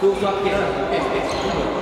또 수학계, 수학계, 수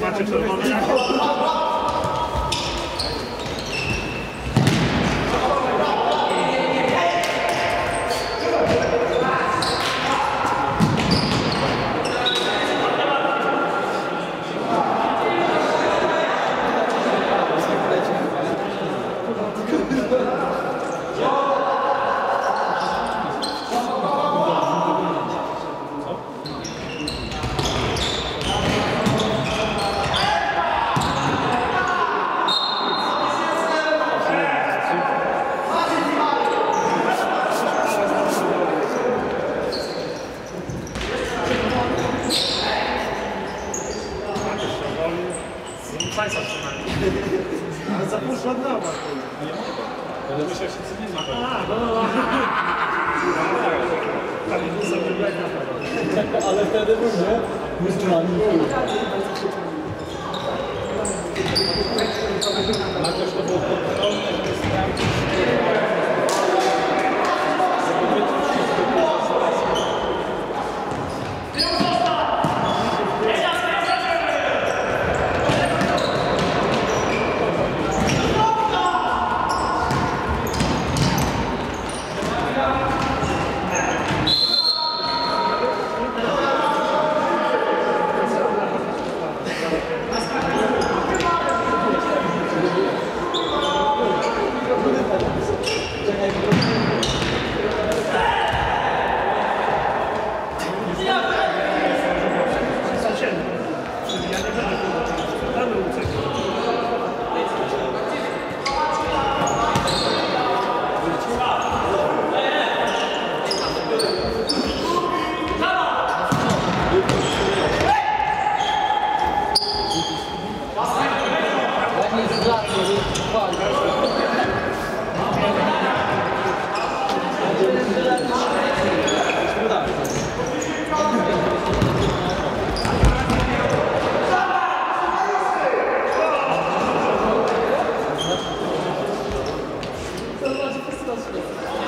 Macie czerwony? Ale wtedy ludzie wystrzelali w Ale też to było kontrolne, żeby sprawdzić, gostoso.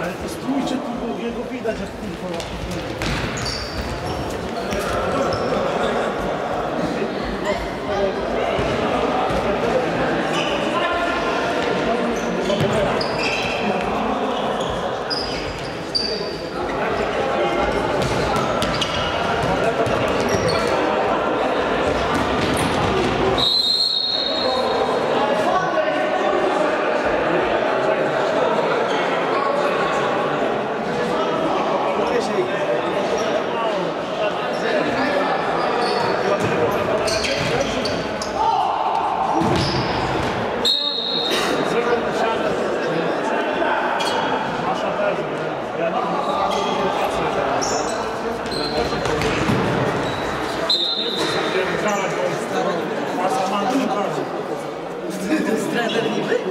Ale to strójcie tu, bo jego widać, jak kurwa. Gracias.